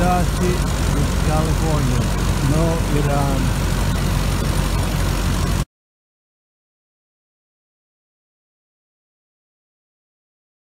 Tallahassee, California. No Iran.